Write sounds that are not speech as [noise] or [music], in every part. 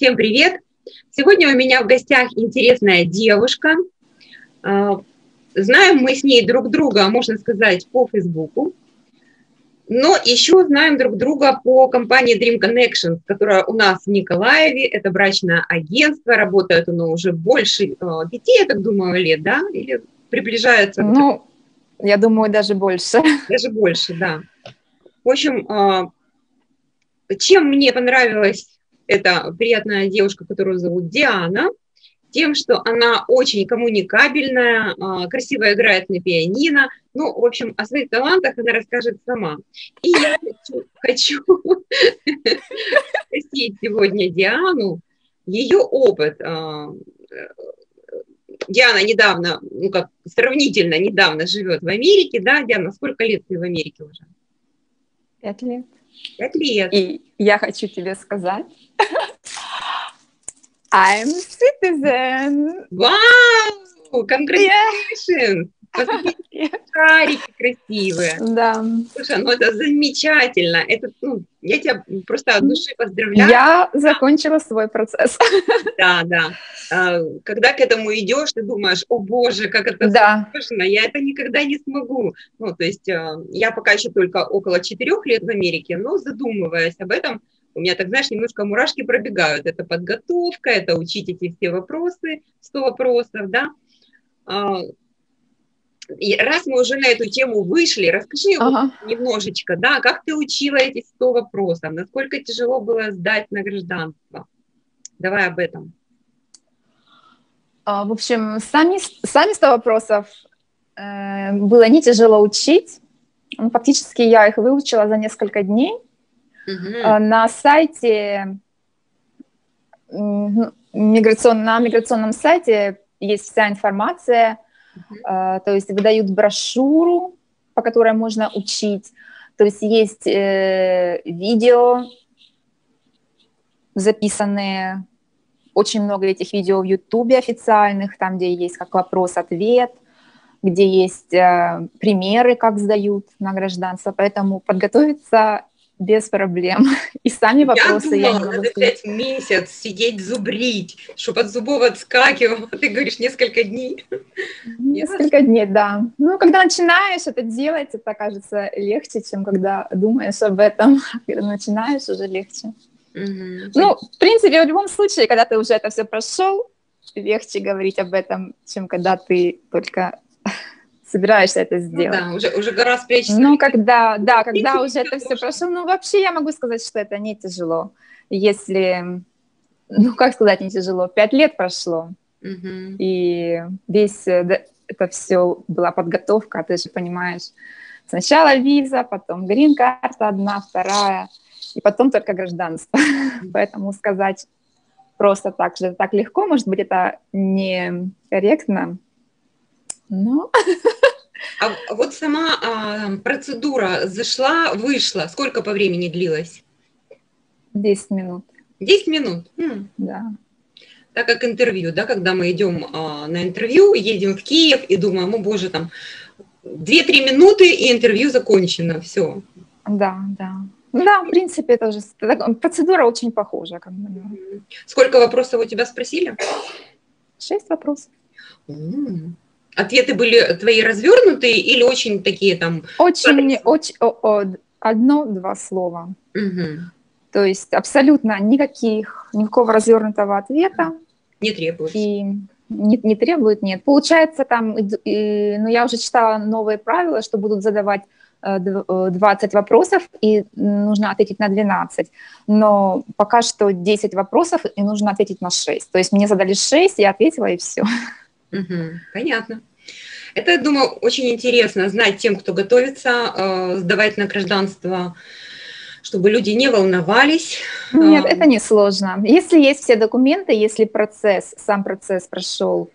Всем привет! Сегодня у меня в гостях интересная девушка. А, знаем мы с ней друг друга, можно сказать, по Фейсбуку. Но еще знаем друг друга по компании Dream Connections, которая у нас в Николаеве. Это брачное агентство, работает оно уже больше а, пяти, я так думаю, лет, да? Или приближается? Ну, я думаю, даже больше. Даже больше, да. В общем, а, чем мне понравилась эта приятная девушка, которую зовут Диана, тем, что она очень коммуникабельная, а, красиво играет на пианино. Ну, в общем, о своих талантах она расскажет сама. И я хочу, хочу спросить сегодня Диану, ее опыт. А, Диана недавно, ну как сравнительно недавно живет в Америке, да, Диана, сколько лет ты в Америке уже? Пять лет. Пять лет. И я хочу тебе сказать, [laughs] I'm citizen. Вау! Congratulations! Шарики красивые. Да. Слушай, ну это замечательно. Это, ну, я тебя просто от души поздравляю. Я закончила свой процесс. Да, да. А, когда к этому идешь, ты думаешь, о боже, как это да. сложно, я это никогда не смогу. Ну, то есть а, я пока еще только около четырех лет в Америке, но задумываясь об этом, у меня так, знаешь, немножко мурашки пробегают. Это подготовка, это учить эти все вопросы, 100 вопросов, да. Раз мы уже на эту тему вышли, расскажи ага. немножечко, да, как ты учила эти 100 вопросов, насколько тяжело было сдать на гражданство? Давай об этом. А, в общем, сами, сами 100 вопросов э, было не тяжело учить. Ну, фактически я их выучила за несколько дней. Угу. На сайте миграцион, на миграционном сайте есть вся информация – то есть выдают брошюру, по которой можно учить. То есть есть э, видео записанные, очень много этих видео в Ютубе официальных, там, где есть как вопрос-ответ, где есть э, примеры, как сдают на гражданство. Поэтому подготовиться без проблем. [laughs] И сами вопросы я, думала, я не надо взять месяц, сидеть зубрить, чтобы от зубов отскакивало. [laughs] Ты говоришь, несколько дней. Несколько дней, да. Ну, когда начинаешь это делать, это кажется легче, чем когда думаешь об этом. [laughs] Когда начинаешь, уже легче. Угу. Ну, в принципе, в любом случае, когда ты уже это все прошел, легче говорить об этом, чем когда ты только собираешься это сделать. Ну, да, уже, уже гора с плеч. Ну, когда, да, когда [laughs] уже это все прошло, ну, вообще я могу сказать, что это не тяжело. Если, ну, как сказать, не тяжело, пять лет прошло, угу. и весь э, это все была подготовка, ты же понимаешь, сначала виза, потом грин-карта одна, вторая, и потом только гражданство. [laughs] Поэтому сказать просто так же, так легко, может быть, это некорректно, но... А вот сама а, процедура зашла, вышла, сколько по времени длилась? 10 минут. 10 минут? М. Да. Так как интервью, да, когда мы идем а, на интервью, едем в Киев и думаем, о боже, там 2-3 минуты и интервью закончено, все. Да, да. Да, в принципе, это же процедура очень похожа. Как бы. Сколько вопросов у тебя спросили? Шесть вопросов. М-м. Ответы были твои развернутые или очень такие там? Очень, очень одно-два слова. Угу. То есть абсолютно никаких, никакого развернутого ответа. Не требует. И не, не требует, нет. Получается там, и, ну я уже читала новые правила, что будут задавать 20 э, э, вопросов, и нужно ответить на 12. Но пока что 10 вопросов, и нужно ответить на 6. То есть мне задали 6, я ответила, и все. Угу, понятно. Это, я думаю, очень интересно знать тем, кто готовится э, сдавать на гражданство, чтобы люди не волновались. Нет, это не сложно. Если есть все документы, если процесс, сам процесс прошел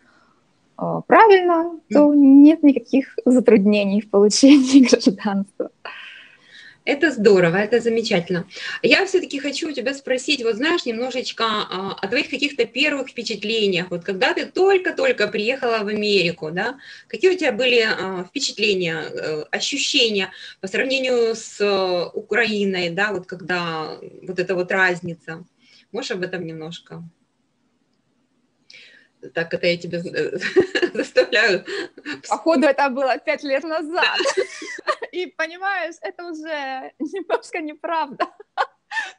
э, правильно, то нет никаких затруднений в получении [laughs] гражданства. Это здорово, это замечательно. Я все-таки хочу у тебя спросить, вот знаешь, немножечко а, о твоих каких-то первых впечатлениях. Вот когда ты только-только приехала в Америку, да, какие у тебя были а, впечатления, э, ощущения по сравнению с э, Украиной, да, вот когда вот эта вот разница? Можешь об этом немножко? Так, это я тебя [laughs] заставляю. Походу, это было пять лет назад. И понимаешь, это уже немножко неправда.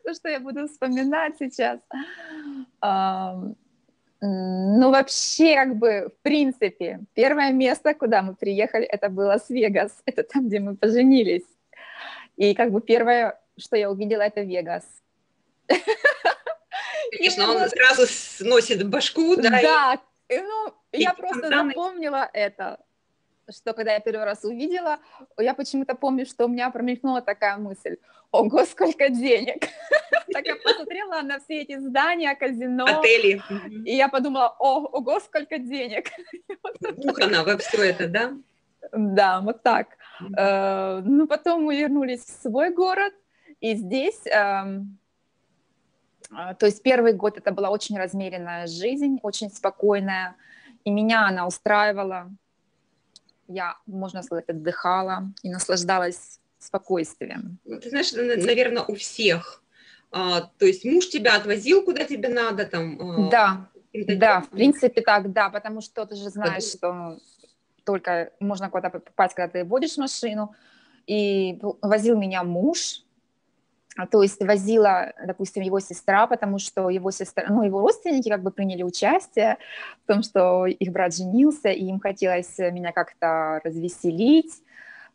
То, что я буду вспоминать сейчас. Ну, вообще, как бы, в принципе, первое место, куда мы приехали, это было Лас-Вегас. Это там, где мы поженились. И как бы первое, что я увидела, это Вегас. Конечно, он сразу сносит башку, да? Да, ну, я просто запомнила это, что когда я первый раз увидела, я почему-то помню, что у меня промелькнула такая мысль, ого, сколько денег. [laughs] Так я посмотрела на все эти здания, казино. Отели. И я подумала, о, ого, сколько денег. [laughs] Вбухана во все это, да? Да, вот так. Э, ну, потом мы вернулись в свой город, и здесь эм, то есть первый год это была очень размеренная жизнь, очень спокойная, и меня она устраивала. Я, можно сказать, отдыхала и наслаждалась спокойствием. Ну, ты знаешь, наверное, у всех. А, то есть муж тебя отвозил, куда тебе надо там? А, да, да, в принципе так, да, потому что ты же знаешь, что только можно куда-то попасть, когда ты водишь машину. И возил меня муж, а, то есть возила, допустим, его сестра, потому что его сестра, ну, его родственники как бы приняли участие в том, что их брат женился, и им хотелось меня как-то развеселить,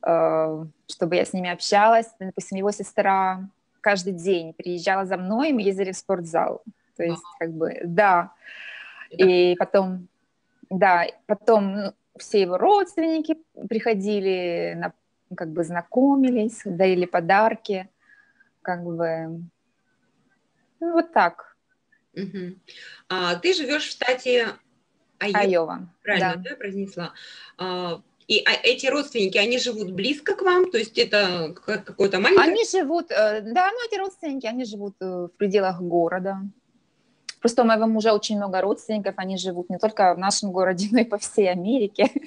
э, чтобы я с ними общалась. Допустим, его сестра каждый день приезжала за мной, и мы ездили в спортзал. То есть, как бы, да. И потом, да, потом ну, все его родственники приходили, на, как бы знакомились, дарили подарки как бы ну, вот так. Угу. А, ты живешь в штате Айова. Айова правильно, да, да произнесла. А, и а, эти родственники, они живут близко к вам, то есть это какой-то маленький... Они живут, э, да, ну эти родственники, они живут э, в пределах города. Просто у моего мужа очень много родственников, они живут не только в нашем городе, но и по всей Америке. [laughs]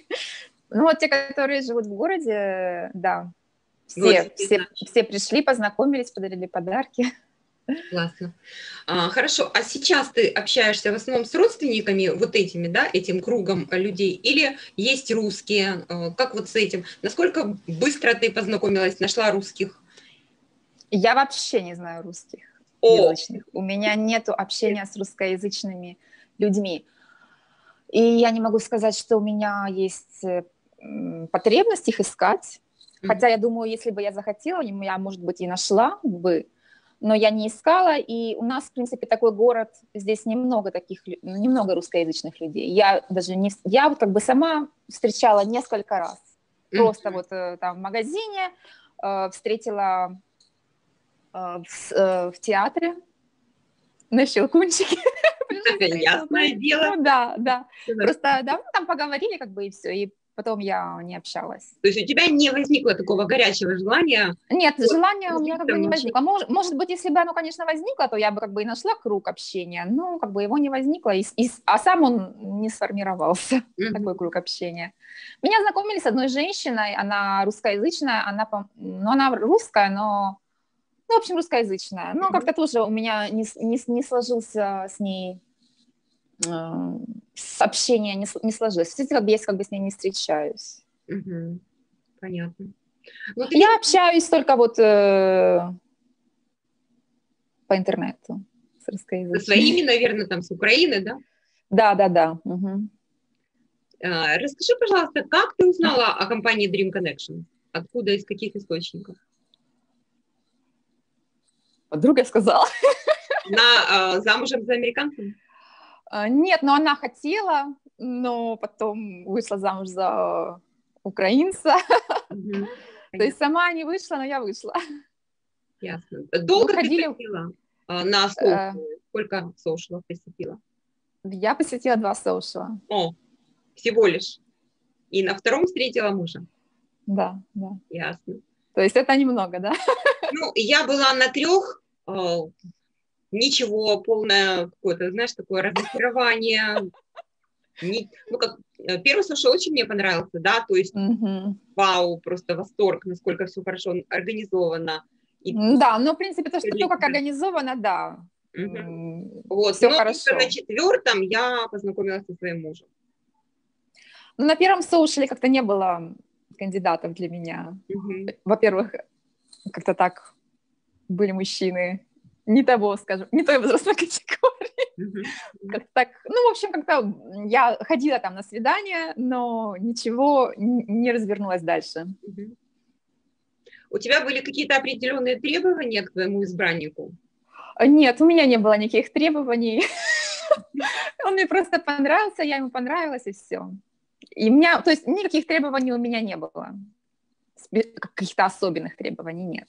Ну вот те, которые живут в городе, да, все, все, все пришли, познакомились, подарили подарки. Классно. А, хорошо, а сейчас ты общаешься в основном с родственниками, вот этими, да, этим кругом людей, или есть русские? А, как вот с этим? Насколько быстро ты познакомилась, нашла русских? Я вообще не знаю русских О! язычных. У меня нет общения с русскоязычными людьми. И я не могу сказать, что у меня есть э, потребность их искать. Хотя я думаю, если бы я захотела, я, может быть, и нашла бы, но я не искала, и у нас, в принципе, такой город, здесь немного таких, немного русскоязычных людей. Я даже не, я вот как бы сама встречала несколько раз, просто вот э, там в магазине, э, встретила э, в, э, в театре на щелкунчике. [laughs] Ясное дело. Ну да, да. Просто, да, мы там поговорили как бы и все, и потом я не общалась. То есть у тебя не возникло такого горячего желания? Нет, вот, желания у меня как бы не возникло. Может, может быть, если бы оно, конечно, возникло, то я бы как бы и нашла круг общения, но как бы его не возникло, и, и, а сам он не сформировался, [laughs] mm-hmm. такой круг общения. Меня знакомили с одной женщиной, она русскоязычная, она, ну, она русская, но ну, в общем, русскоязычная. Но mm-hmm. как-то тоже у меня не, не, не сложился с ней общение не, не сложилось. Как бы я как бы с ней не встречаюсь. Угу. Понятно. Ну, ты... Я общаюсь только вот э, по интернету с русскоязычными. Со своими, наверное, там с Украины, да? Да, да, да. Угу. А, расскажи, пожалуйста, как ты узнала о компании Dream Connection? Откуда, из каких источников? Подруга сказала. На, а, замужем за американцем? А, нет, но она хотела, но потом вышла замуж за украинца. [laughs] То есть сама не вышла, но я вышла. Ясно. [laughs] Долго ты посетила а, на э. Сколько соушалов посетила? Я посетила два соушала. О, всего лишь. И на втором встретила мужа? Да, да. Ясно. То есть это немного, да? Ну, я была на трех, а, ничего, полное какое-то, знаешь, такое разочарование. Не, ну, как, э, первый слушай очень мне понравился, да, то есть, mm-hmm. вау, просто восторг, насколько все хорошо организовано. И... Да, но, в принципе, то, что то, как организовано, да. Угу. Вот, все но хорошо. на четвертом я познакомилась со своим мужем. Ну, на первом соушале как-то не было кандидатов для меня. Угу. Во-первых, как-то так были мужчины не того, скажем, не той возрастной [laughs] категории. Mm-hmm. Как так, ну, в общем, как-то я ходила там на свидание, но ничего не развернулось дальше. Mm-hmm. У тебя были какие-то определенные требования к твоему избраннику? Нет, у меня не было никаких требований. [laughs] Он мне просто понравился, я ему понравилась, и все. И у меня, то есть никаких требований у меня не было. Каких-то особенных требований нет.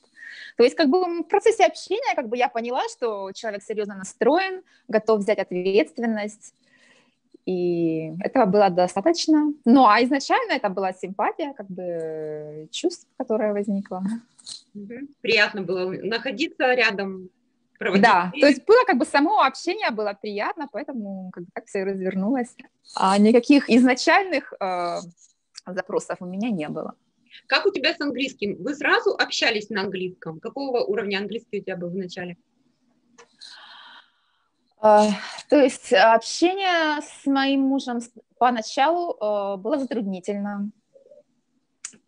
То есть как бы в процессе общения как бы я поняла, что человек серьезно настроен, готов взять ответственность, и этого было достаточно. Ну, а изначально это была симпатия, как бы чувство, которое возникло. Приятно было находиться рядом, проводить. Да, то есть было как бы само общение было приятно, поэтому как бы так все развернулось. А никаких изначальных э, запросов у меня не было. Как у тебя с английским? Вы сразу общались на английском? Какого уровня английский у тебя был вначале? Uh, то есть общение с моим мужем поначалу uh, было затруднительно.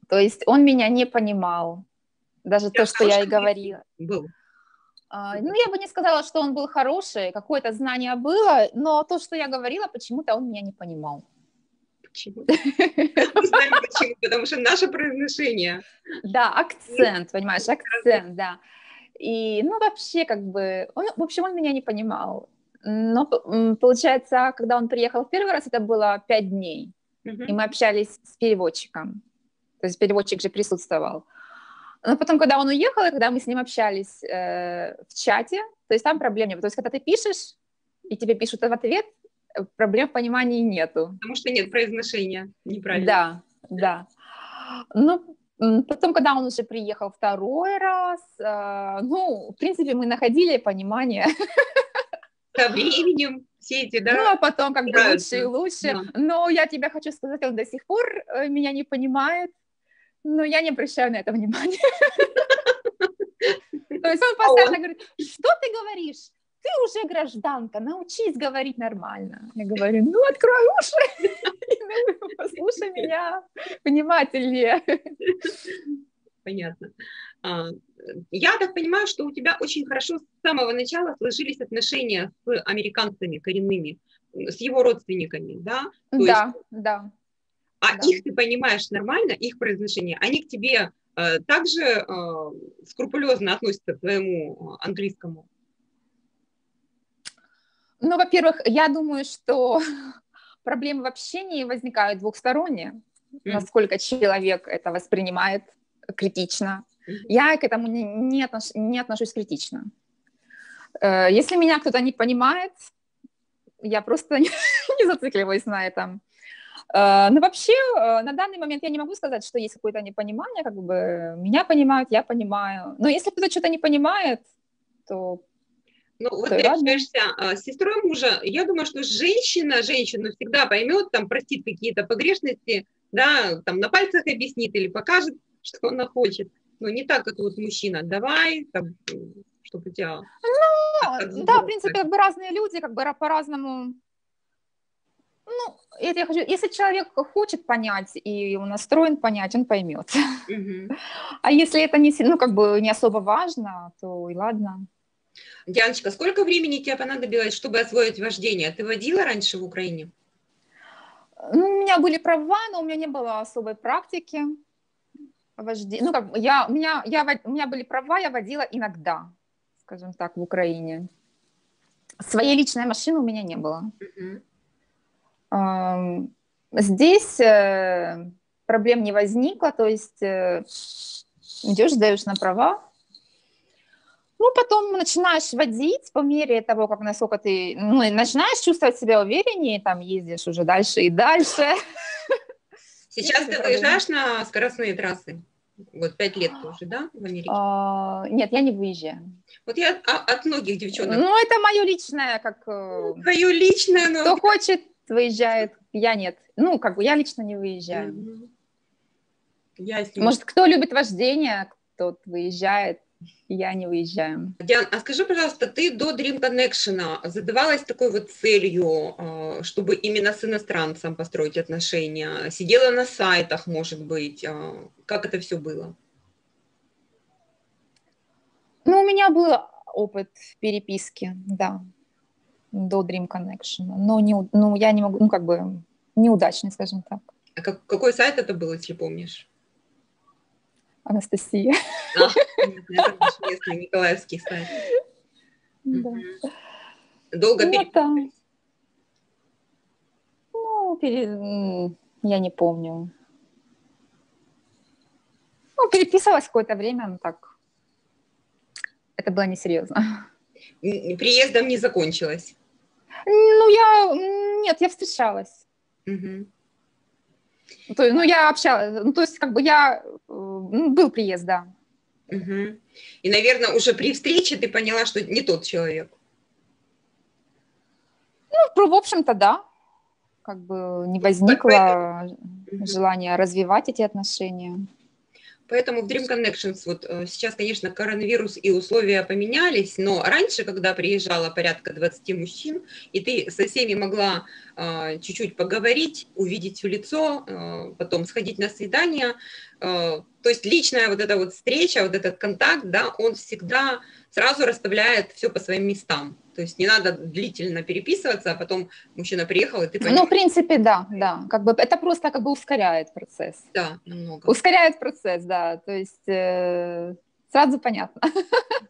То есть он меня не понимал, даже я то, что я и говорила. Был. Uh, ну, я бы не сказала, что он был хороший, какое-то знание было, но то, что я говорила, почему-то он меня не понимал почему. Мы знаем почему, потому что наше произношение. Да, акцент, понимаешь, акцент, да. И, ну, вообще, как бы, он, в общем, он меня не понимал. Но, получается, когда он приехал в первый раз, это было пять дней, и мы общались с переводчиком. То есть переводчик же присутствовал. Но потом, когда он уехал, и когда мы с ним общались э, в чате, то есть там проблем нет. То есть, когда ты пишешь, и тебе пишут в ответ, проблем в понимании нету. Потому что нет произношения неправильно. Да, да. Ну, потом, когда он уже приехал второй раз, э, ну, в принципе, мы находили понимание. [laughs] Со временем все эти, да? Ну, а потом как бы лучше и лучше. Да. Но я тебе хочу сказать, он до сих пор э, меня не понимает, но я не обращаю на это внимания. [laughs] То есть он а постоянно говорит, что ты говоришь? Ты уже гражданка, научись говорить нормально. Я говорю, ну, открой уши [laughs] послушай меня внимательнее. Понятно. А, я так понимаю, что у тебя очень хорошо с самого начала сложились отношения с американцами коренными, с его родственниками, да? То да, есть... да. А да. их ты понимаешь нормально, их произношение, они к тебе э, также э, скрупулезно относятся к твоему английскому? Ну, во-первых, я думаю, что [laughs] проблемы в общении возникают двухсторонне, mm-hmm. насколько человек это воспринимает критично. Mm-hmm. Я к этому не, не, отнош, не отношусь критично. Э, если меня кто-то не понимает, я просто не, [laughs] не зацикливаюсь на этом. Э, но вообще, э, на данный момент я не могу сказать, что есть какое-то непонимание, как бы меня понимают, я понимаю. Но если кто-то что-то не понимает, то ну, вот ты общаешься а, с сестрой мужа, я думаю, что женщина женщину всегда поймет, там, простит какие-то погрешности, да, там, на пальцах объяснит или покажет, [laughs] что она хочет. Но не так, как вот мужчина, давай, там, чтобы у тебя... Ну, да, в принципе, как бы разные люди, как бы по-разному ну, это я хочу, если человек хочет понять и он настроен понять, он поймет. Угу. [laughs] А если это не, ну, как бы не особо важно, то и ладно. Дианочка, сколько времени тебе понадобилось, чтобы освоить вождение? Ты водила раньше в Украине? Ну, у меня были права, но у меня не было особой практики вождения. Ну, как я, у, меня, я, у меня были права, я водила иногда, скажем так, в Украине. Своей личной машины у меня не было. Uh-huh. Здесь э, проблем не возникло, то есть э, идешь, даешь на права, ну, потом начинаешь водить по мере того, как насколько ты, ну, начинаешь чувствовать себя увереннее, там ездишь уже дальше и дальше. Сейчас ты выезжаешь на скоростные трассы? Вот пять лет уже, да, в Америке? А, нет, я не выезжаю. Вот я от многих девчонок. Ну, это мое личное, как... Э, ну, Твое личное, но... Кто хочет, выезжает, я нет. Ну, как бы я лично не выезжаю. Я Может, кто любит вождение, тот выезжает, я не уезжаю. Диан, а скажи, пожалуйста, ты до Dream Connection задавалась такой вот целью, а, чтобы именно с иностранцем построить отношения? Сидела на сайтах, может быть? А, как это все было? Ну, у меня был опыт переписки, да, до Dream Connection, но не, ну, я не могу, ну, как бы, неудачный, скажем так. А как, какой сайт это был, если помнишь? Анастасия. А, наш местный Николаевский сайт. Да. Долго ну, переписывались? Ну, пере... я не помню. Ну, переписывалась какое-то время, но так. Это было несерьезно. Приездом не закончилось? Ну, я... Нет, я встречалась. Угу. То, ну, я общалась, ну, то есть, как бы я, э, был приезд, да. Угу. И, наверное, уже при встрече ты поняла, что не тот человек. Ну, в общем-то, да. Как бы не возникло желания развивать эти отношения. Поэтому в Dream Connections вот э, сейчас, конечно, коронавирус и условия поменялись, но раньше, когда приезжало порядка 20 мужчин, и ты со всеми могла э, чуть-чуть поговорить, увидеть в лицо, э, потом сходить на свидание, э, то есть личная вот эта вот встреча, вот этот контакт, да, он всегда сразу расставляет все по своим местам. То есть не надо длительно переписываться, а потом мужчина приехал, и ты понимаешь. Ну, в принципе, да, да. Как бы это просто как бы ускоряет процесс. Да, намного. Ускоряет процесс, да. То есть э, сразу понятно.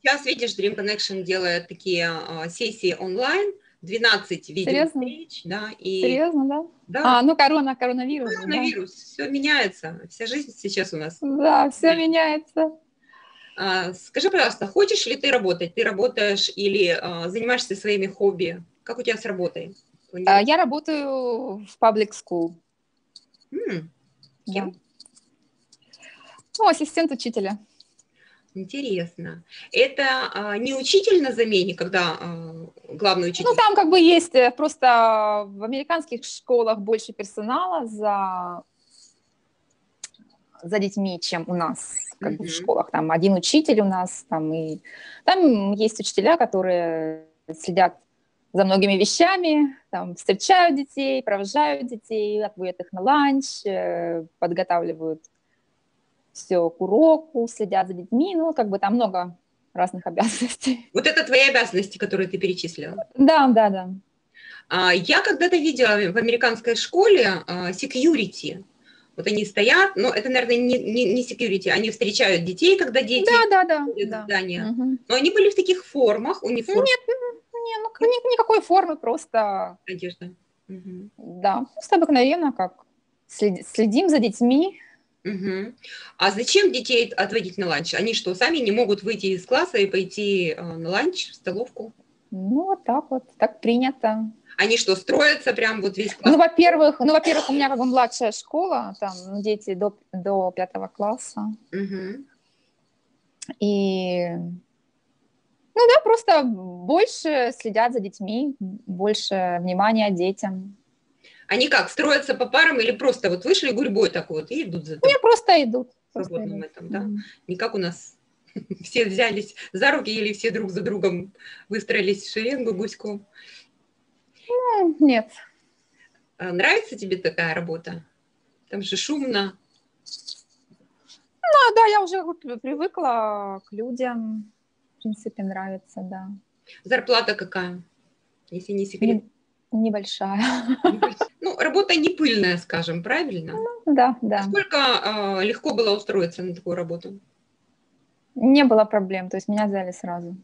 Сейчас, видишь, Dream Connection делает такие э, сессии онлайн, 12 видеовстреч, да, и... Серьезно, да? Да. А, ну корона, коронавирус. Коронавирус, да. все меняется, вся жизнь сейчас у нас. Да, все меняется. А, скажи, пожалуйста, хочешь ли ты работать? Ты работаешь или а, занимаешься своими хобби? Как у тебя с работой? А, я работаю в public school. М-м. Кем? Да. Ну, ассистент учителя. Интересно. Это а, не учитель на замене, когда а, главный учитель? Ну, там как бы есть э, просто в американских школах больше персонала за, за детьми, чем у нас как mm-hmm. бы в школах. Там один учитель у нас, там и там есть учителя, которые следят за многими вещами, там встречают детей, провожают детей, отводят их на ланч, э, подготавливают все к уроку, следят за детьми, ну, как бы там много разных [laughs] обязанностей. Вот это твои обязанности, которые ты перечислила? Да, да, да. А, я когда-то видела в американской школе а, security, вот они стоят, но это, наверное, не, не, не security, они встречают детей, когда дети да, да, да, да. здания. Угу. Но они были в таких формах, униформ. Нет, не, ну, ни, никакой формы, просто... Одежда. Угу. Да, просто обыкновенно, как следим за детьми. Угу. А зачем детей отводить на ланч? Они что, сами не могут выйти из класса и пойти э, на ланч, в столовку? Ну, вот так вот, так принято. Они что, строятся прям вот весь класс? Ну, во-первых, ну, во-первых, у меня как бы младшая школа, там дети до, до пятого класса. Угу. И, ну да, просто больше следят за детьми, больше внимания детям. Они как, строятся по парам или просто вот вышли гурьбой так вот и идут за тобой? Не, просто идут. Свободным этом, да? Не как у нас [laughs] все взялись за руки или все друг за другом выстроились в шеренгу гуськом. Ну, нет. А нравится тебе такая работа? Там же шумно. Ну, да, я уже привыкла к людям. В принципе, нравится, да. Зарплата какая, если не секрет? Не, небольшая. Ну, работа не пыльная, скажем, правильно? Ну, да, да. Сколько э, легко было устроиться на такую работу? Не было проблем, то есть меня взяли сразу.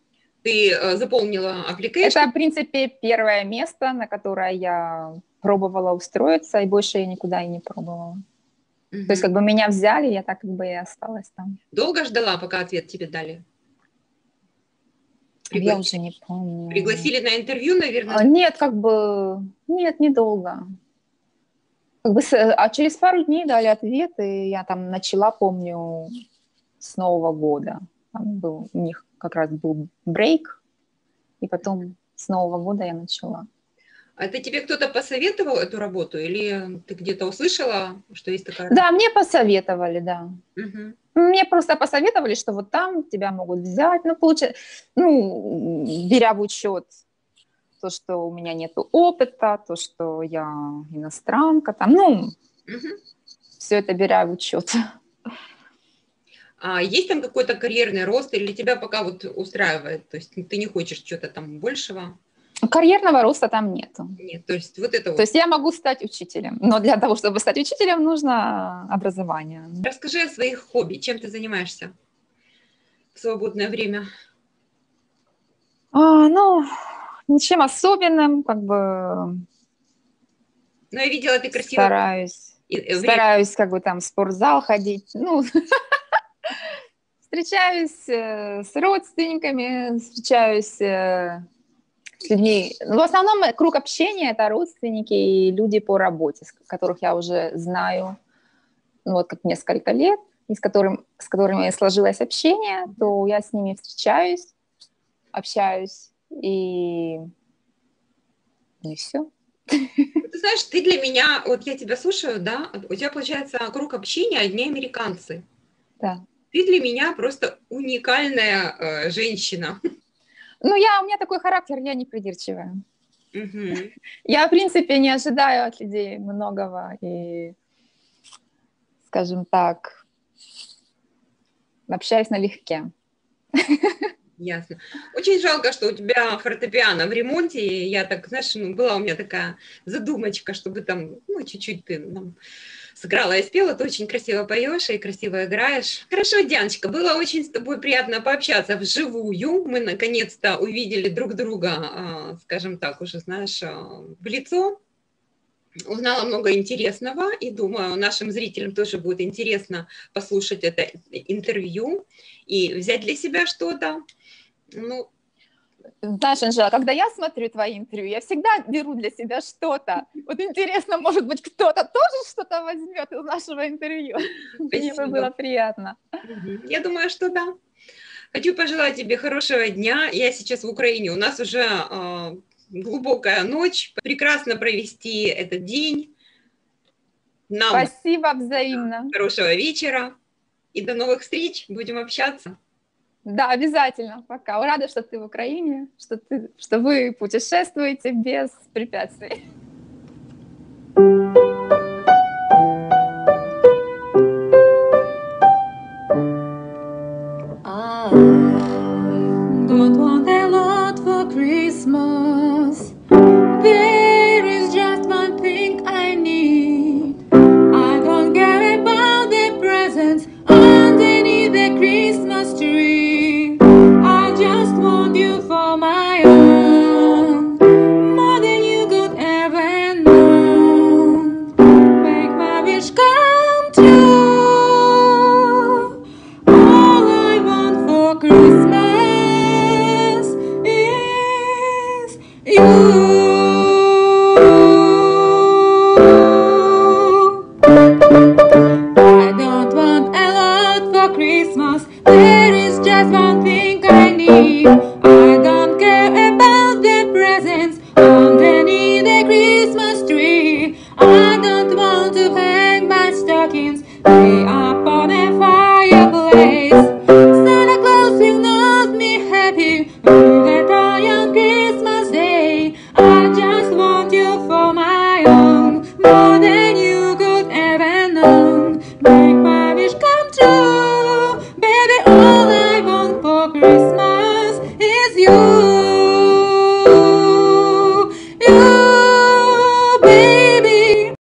Ты э, заполнила application? Это, в принципе, первое место, на которое я пробовала устроиться, и больше я никуда и не пробовала. Угу. То есть, как бы меня взяли, я так как бы и осталась там. Долго ждала, пока ответ тебе дали? Пригла... Я уже не помню. Пригласили на интервью, наверное? А, нет, как бы, нет, недолго. Как бы, а через пару дней дали ответ, и я там начала, помню, с Нового года. Там был у них как раз был брейк, и потом с Нового года я начала. А это тебе кто-то посоветовал эту работу или ты где-то услышала, что есть такая? Да, мне посоветовали, да. Угу. Мне просто посоветовали, что вот там тебя могут взять, ну, получается, ну, беря в учет то, что у меня нет опыта, то, что я иностранка, там, ну, угу. все это беря в учет. А есть там какой-то карьерный рост или тебя пока вот устраивает? То есть ты не хочешь что-то там большего? Карьерного роста там нет. Нет, то есть вот это вот. То есть я могу стать учителем, но для того, чтобы стать учителем, нужно образование. Расскажи о своих хобби, чем ты занимаешься в свободное время? А, ну, ничем особенным, как бы. Ну, я видела, ты красиво. Стараюсь. И, стараюсь, как бы там в спортзал ходить. Ну, [laughs] встречаюсь э, с родственниками, встречаюсь э, с людьми. В основном круг общения это родственники и люди по работе, которых я уже знаю ну, вот как несколько лет, и с, которым, с которыми сложилось общение, то я с ними встречаюсь, общаюсь и, ну и все. Ты знаешь, ты для меня, вот я тебя слушаю, да, у тебя получается круг общения одни американцы. Да. Ты для меня просто уникальная э, женщина. Ну, я, у меня такой характер, я не придирчивая. Угу. Я, в принципе, не ожидаю от людей многого и, скажем так, общаюсь налегке. Ясно. Очень жалко, что у тебя фортепиано в ремонте. Я так, знаешь, ну, была у меня такая задумочка, чтобы там, ну, чуть-чуть ты там сыграла и спела, ты очень красиво поешь и красиво играешь. Хорошо, Дианочка, было очень с тобой приятно пообщаться вживую. Мы наконец-то увидели друг друга, а, скажем так, уже, знаешь, а, в лицо. Узнала много интересного и думаю, нашим зрителям тоже будет интересно послушать это интервью и взять для себя что-то. Ну, знаешь, Анжела, когда я смотрю твои интервью, я всегда беру для себя что-то. Вот интересно, может быть, кто-то тоже что-то возьмет из нашего интервью. [laughs] Мне бы было приятно. Я думаю, что да. Хочу пожелать тебе хорошего дня. Я сейчас в Украине. У нас уже э, глубокая ночь. Прекрасно провести этот день. Нам Спасибо взаимно. Хорошего вечера. И до новых встреч. Будем общаться. Да, обязательно. Пока. Рада, что ты в Украине, что, ты, что вы путешествуете без препятствий.